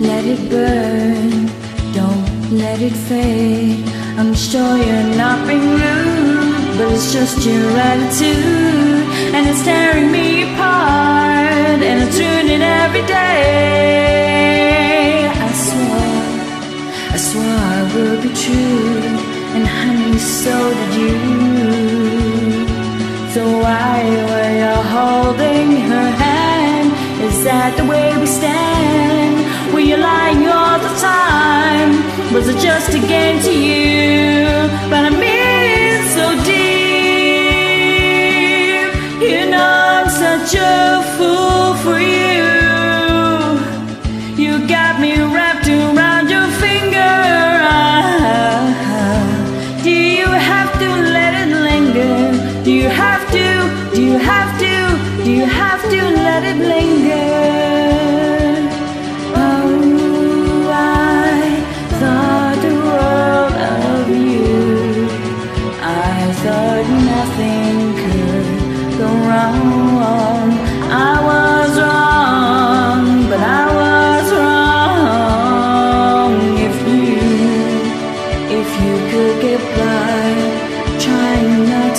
let it burn, don't let it fade. I'm sure you're not being rude, but it's just your attitude, and it's tearing me apart, and I turn it every day. I swear, I swear I will be true, and honey, so did you. So why were you holding her hand? Is that the way we stand? Was it just a game to you? But I mean so deep. You know I'm such a fool for you. You got me wrapped around your finger. Do you have to let it linger? Do you have to? Do you have to? Do you have to let it linger?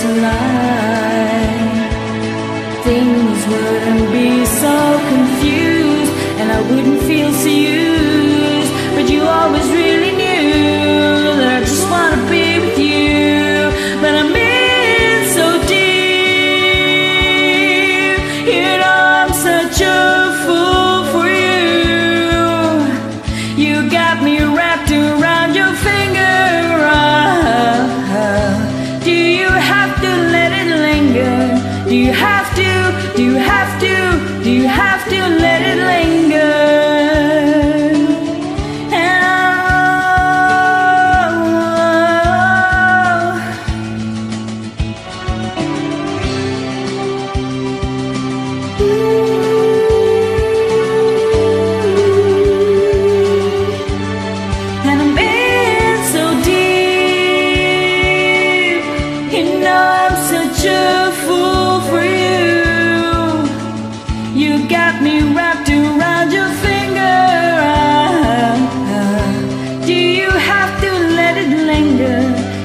To lie, things wouldn't be so confused, and I wouldn't feel so used. You have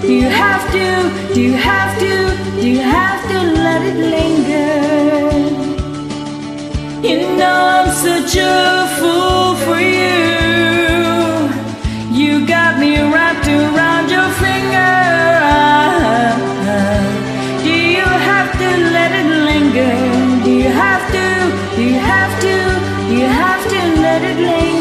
Do you have to? Do you have to? Do you have to let it linger? You know I'm such a fool for you. You got me wrapped around your finger. Do you have to let it linger? Do you have to? Do you have to? Do you have to let it linger?